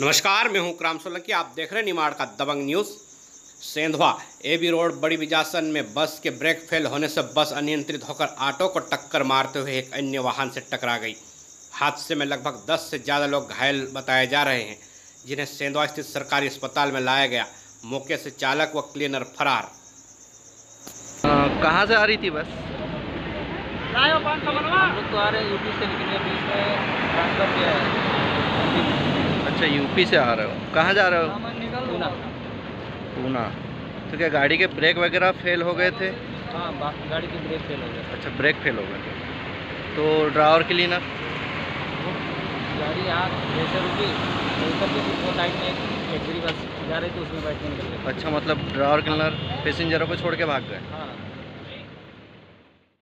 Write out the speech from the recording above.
नमस्कार मैं हूँ क्राम सोलंकी। आप देख रहे हैं निमाड़ का Dabang news. Sendhwa AB road बड़ी बिजासन में बस के ब्रेक फेल होने से बस अनियंत्रित होकर ऑटो को टक्कर मारते हुए एक अन्य वाहन से टकरा गई। हादसे में लगभग 10 से ज़्यादा लोग घायल बताए जा रहे हैं जिन्हें सेंधवा स्थित सरकारी अस्पताल में लाया गया। मौके से चालक व क्लीनर फरार। कहाँ से आ रही थी बस? तो आ रहे हैं यूपी से ये बीच में है। अच्छा यूपी से आ रहे हो? कहाँ जा रहे हो? पूना। पूना। तो क्या गाड़ी के ब्रेक वगैरह फेल हो गए थे? हाँ गाड़ी की ब्रेक फेल हो गया अच्छा ब्रेक फेल हो गए थे। तो ड्राइवर क्लीनर गाड़ी यहाँ जैसे रुकी तो साइड में एक बस जा रही थी उसमें बैठ के निकल गए। अच्छा मतलब ड्राइवर क्लीनर पैसेंजरों को छोड़ के भाग गए? हाँ।